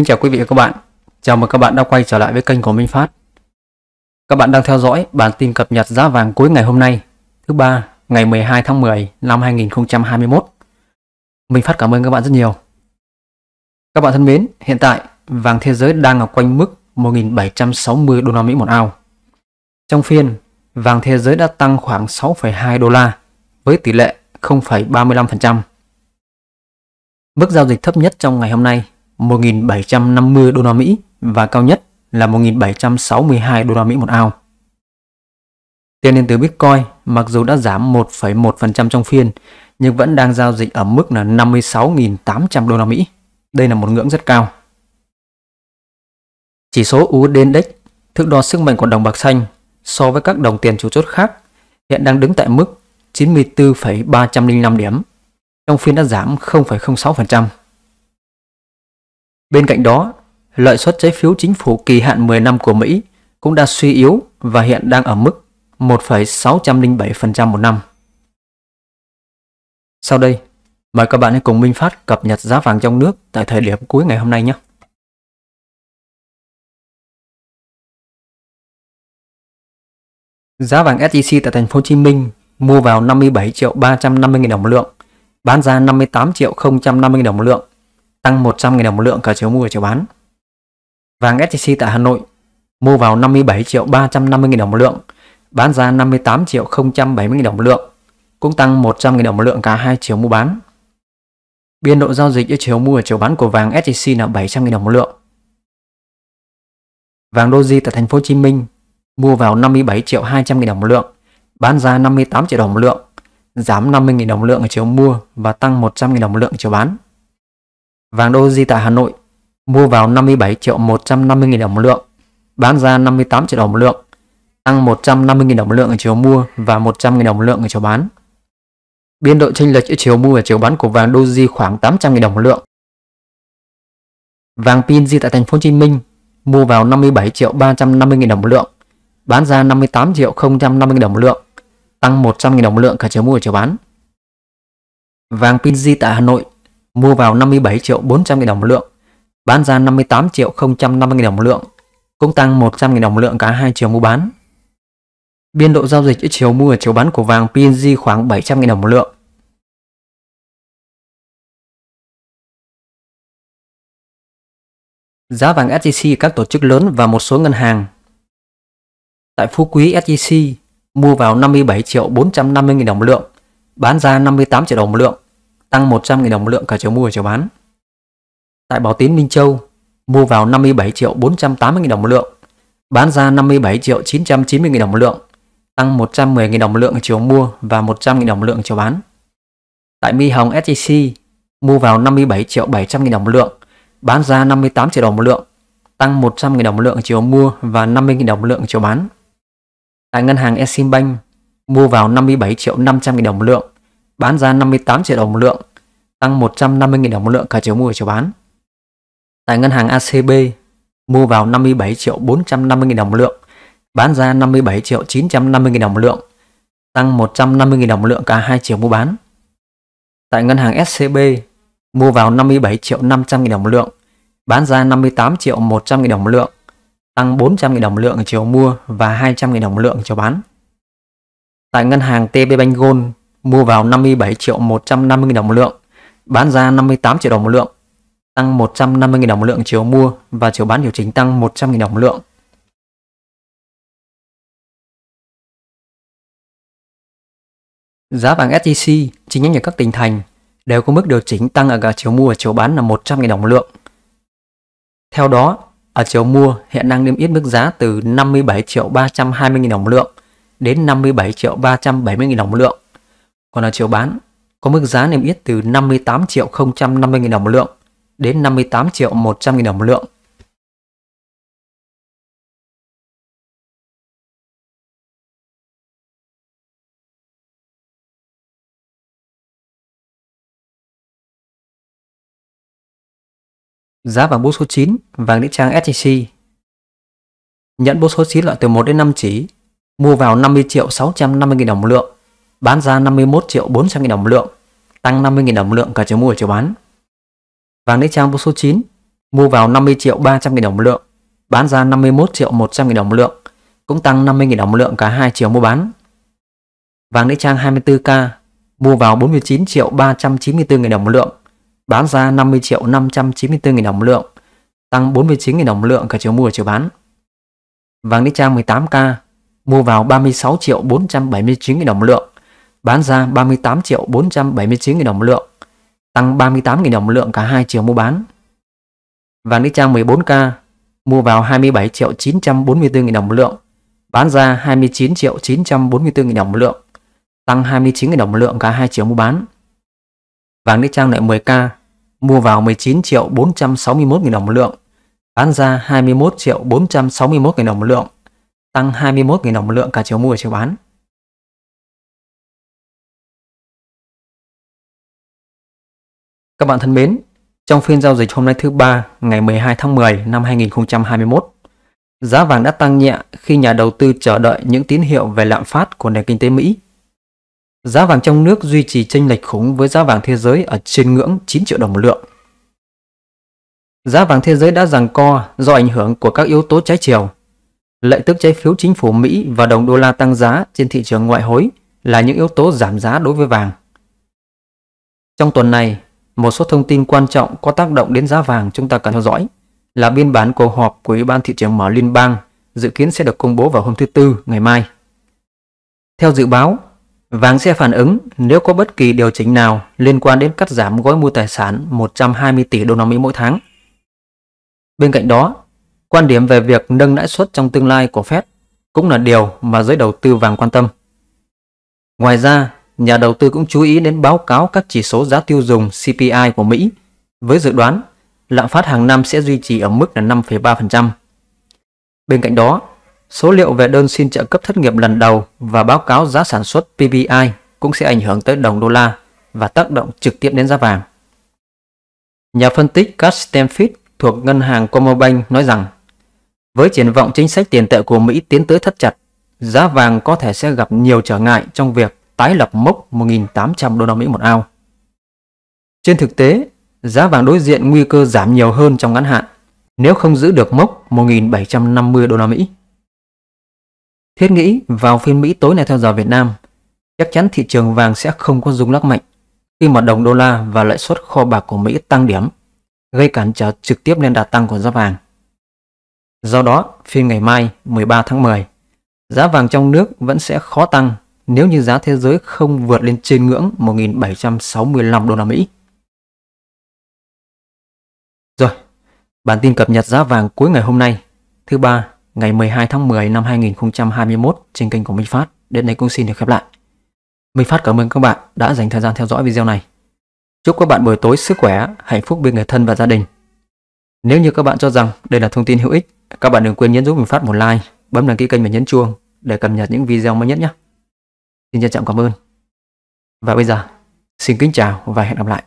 Xin chào quý vị và các bạn. Chào mừng các bạn đã quay trở lại với kênh của Minh Phát. Các bạn đang theo dõi bản tin cập nhật giá vàng cuối ngày hôm nay, thứ ba, ngày 12 tháng 10 năm 2021. Minh Phát cảm ơn các bạn rất nhiều. Các bạn thân mến, hiện tại vàng thế giới đang ở quanh mức 1.760 đô la Mỹ một ao. Trong phiên, vàng thế giới đã tăng khoảng 6,2 đô la với tỷ lệ 0,35%. Mức giao dịch thấp nhất trong ngày hôm nay 1.750 đô la Mỹ và cao nhất là 1.762 đô la Mỹ một ao. Tiền điện tử Bitcoin mặc dù đã giảm 1,1% trong phiên nhưng vẫn đang giao dịch ở mức là 56.800 đô la Mỹ. Đây là một ngưỡng rất cao. Chỉ số USD Index, thước đo sức mạnh của đồng bạc xanh so với các đồng tiền chủ chốt khác hiện đang đứng tại mức 94,305 điểm. Trong phiên đã giảm 0,06%. Bên cạnh đó, lợi suất trái phiếu chính phủ kỳ hạn 10 năm của Mỹ cũng đã suy yếu và hiện đang ở mức 1,607% một năm. Sau đây, mời các bạn hãy cùng Minh Phát cập nhật giá vàng trong nước tại thời điểm cuối ngày hôm nay nhé. Giá vàng SJC tại thành phố Hồ Chí Minh mua vào 57 triệu 350 000 đồng một lượng, bán ra 58 triệu 050 000 đồng một lượng, tăng 100 000 đồng một lượng cả chiều mua và chiều bán. Vàng SJC tại Hà Nội mua vào 57 triệu 350 000 đồng một lượng, bán ra 58 triệu 070 000 đồng một lượng, cũng tăng 100 000 đồng một lượng cả hai chiều mua bán. Biên độ giao dịch giữa chiều mua và chiều bán của vàng SJC là 700 000 đồng một lượng. Vàng Doji tại thành phố Hồ Chí Minh mua vào 57 triệu 200 000 đồng một lượng, bán ra 58 triệu đồng một lượng, giảm 50 000 đồng một lượng ở chiều mua và tăng 100 000 đồng một lượng ở chiều bán. Vàng Doji tại Hà Nội mua vào 57 triệu 150 000 đồng một lượng, bán ra 58 triệu đồng một lượng, tăng 150 000 đồng một lượng ở chiều mua và 100 000 đồng một lượng ở chiều bán. Biên độ chênh lệch giữa chiều mua và chiều bán của vàng Doji khoảng 800 000 đồng một lượng. Vàng PNG tại thành phố Hồ Chí Minh mua vào 57 triệu 350 000 đồng một lượng, bán ra 58 triệu 050 000 đồng một lượng, tăng 100 000 đồng một lượng cả chiều mua và chiều bán. Vàng PNG tại Hà Nội mua vào 57 triệu 400 000 đồng một lượng, bán ra 58 triệu 050 000 đồng một lượng, cũng tăng 100 000 đồng một lượng cả hai chiều mua bán. Biên độ giao dịch giữa chiều mua và chiều bán của vàng PNG khoảng 700 000 đồng một lượng. Giá vàng SJC các tổ chức lớn và một số ngân hàng. Tại Phú Quý SJC mua vào 57 triệu 450 000 đồng một lượng, bán ra 58 triệu đồng một lượng, tăng 100 000 đồng một lượng cả chiều mua và chiều bán. Tại Bảo Tín Minh Châu mua vào 57 triệu 480 000 đồng một lượng, bán ra 57 triệu 990 000 đồng một lượng, tăng 110 000 đồng một lượng chiều mua và 100 000 đồng một lượng chiều bán. Tại Mi Hồng SJC mua vào 57 triệu 700 000 đồng một lượng, bán ra 58 triệu đồng một lượng, tăng 100 000 đồng một lượng chiều mua và 50 000 đồng một lượng chiều bán. Tại ngân hàng Eximbank mua vào 57 triệu 500 000 đồng một lượng, bán ra 58 triệu đồng một lượng, tăng 150 000 đồng một lượng cả chiều mua và chiều bán. Tại ngân hàng ACB mua vào 57 triệu 450 000 đồng một lượng, bán ra 57 triệu 950 000 đồng một lượng, tăng 150 000 đồng một lượng cả hai chiều mua bán. Tại ngân hàng SCB mua vào 57 triệu 500 000 đồng một lượng, bán ra 58 triệu 100 000 đồng một lượng, tăng 400 000 đồng một lượng ở chiều mua và 200 000 đồng một lượng ở chiều bán. Tại ngân hàng TB Bank Gold mua vào 57 triệu 150 000 đồng một lượng, bán ra 58 triệu đồng một lượng, tăng 150 000 đồng một lượng chiều mua và chiều bán điều chỉnh tăng 100 000 đồng một lượng. Giá vàng SJC chi nhánh ở các tỉnh thành đều có mức điều chỉnh tăng ở cả chiều mua và chiều bán là 100 000 đồng một lượng. Theo đó, ở chiều mua hiện đang niêm yết mức giá từ 57 triệu 320 000 đồng một lượng đến 57 triệu 370 000 đồng một lượng. Còn ở chiều bán có mức giá niêm yết từ 58 triệu 050 nghìn đồng một lượng đến 58 triệu 100 nghìn đồng một lượng. Giá vàng bút số 9, vàng nữ trang SJC. Nhận bút số 9 loại từ 1 đến 5 chỉ, mua vào 50 triệu 650 nghìn đồng một lượng, bán ra 51 triệu 400 nghìn đồng một lượng, tăng 50 nghìn đồng một lượng cả chiều mua và chiều bán. Vàng nữ trang bút số 9 mua vào 50 triệu 300 nghìn đồng một lượng, bán ra 51 triệu 100 nghìn đồng một lượng, cũng tăng 50 nghìn đồng một lượng cả hai chiều mua bán. Vàng nữ trang 24K mua vào 49 triệu 394 nghìn đồng một lượng, bán ra 50 triệu 594 nghìn đồng một lượng, tăng 49 nghìn đồng một lượng cả chiều mua và chiều bán. Vàng nữ trang 18K mua vào 36 triệu 479 nghìn đồng một lượng, bán ra 38 triệu 479 000 đồng một lượng, tăng 38 000 đồng một lượng cả hai chiều mua bán. Vàng nữ trang 14K mua vào 27 triệu 944 000 đồng một lượng, bán ra 29 triệu 944 000 đồng một lượng, tăng 29 000 đồng một lượng cả hai chiều mua bán. Vàng nữ trang loại 10K mua vào 19 triệu 461 000 đồng một lượng, bán ra 21 triệu 461 000 đồng một lượng, tăng 21 000 đồng một lượng cả chiều mua và chiều bán. Các bạn thân mến, trong phiên giao dịch hôm nay thứ ba, ngày 12 tháng 10 năm 2021, giá vàng đã tăng nhẹ khi nhà đầu tư chờ đợi những tín hiệu về lạm phát của nền kinh tế Mỹ. Giá vàng trong nước duy trì chênh lệch khủng với giá vàng thế giới ở trên ngưỡng 9 triệu đồng một lượng. Giá vàng thế giới đã giằng co do ảnh hưởng của các yếu tố trái chiều. Lợi tức trái phiếu chính phủ Mỹ và đồng đô la tăng giá trên thị trường ngoại hối là những yếu tố giảm giá đối với vàng. Trong tuần này, một số thông tin quan trọng có tác động đến giá vàng chúng ta cần theo dõi là biên bản cuộc họp của Ủy ban thị trường mở liên bang dự kiến sẽ được công bố vào hôm thứ Tư ngày mai. Theo dự báo, vàng sẽ phản ứng nếu có bất kỳ điều chỉnh nào liên quan đến cắt giảm gói mua tài sản 120 tỷ đô la Mỹ mỗi tháng. Bên cạnh đó, quan điểm về việc nâng lãi suất trong tương lai của Fed cũng là điều mà giới đầu tư vàng quan tâm. Ngoài ra, nhà đầu tư cũng chú ý đến báo cáo các chỉ số giá tiêu dùng CPI của Mỹ với dự đoán lạm phát hàng năm sẽ duy trì ở mức là 5,3%. Bên cạnh đó, số liệu về đơn xin trợ cấp thất nghiệp lần đầu và báo cáo giá sản xuất PPI cũng sẽ ảnh hưởng tới đồng đô la và tác động trực tiếp đến giá vàng. Nhà phân tích Gus Stanford thuộc ngân hàng Commonwealth nói rằng với triển vọng chính sách tiền tệ của Mỹ tiến tới thắt chặt, giá vàng có thể sẽ gặp nhiều trở ngại trong việc tái lập mốc 1.800 đô la Mỹ một ao. Trên thực tế, giá vàng đối diện nguy cơ giảm nhiều hơn trong ngắn hạn nếu không giữ được mốc 1.750 đô la Mỹ. Thiết nghĩ vào phiên Mỹ tối nay theo giờ Việt Nam, chắc chắn thị trường vàng sẽ không có rung lắc mạnh khi mà đồng đô la và lãi suất kho bạc của Mỹ tăng điểm, gây cản trở trực tiếp lên đà tăng của giá vàng. Do đó, phiên ngày mai 13 tháng 10, giá vàng trong nước vẫn sẽ khó tăng nếu như giá thế giới không vượt lên trên ngưỡng 1.765 đô la Mỹ. Rồi, bản tin cập nhật giá vàng cuối ngày hôm nay, thứ ba, ngày 12 tháng 10 năm 2021 trên kênh của Minh Phát đến đây cũng xin được khép lại. Minh Phát cảm ơn các bạn đã dành thời gian theo dõi video này. Chúc các bạn buổi tối sức khỏe, hạnh phúc bên người thân và gia đình. Nếu như các bạn cho rằng đây là thông tin hữu ích, các bạn đừng quên nhấn giúp Minh Phát một like, bấm đăng ký kênh và nhấn chuông để cập nhật những video mới nhất nhé. Xin trân trọng cảm ơn. Và bây giờ, xin kính chào và hẹn gặp lại.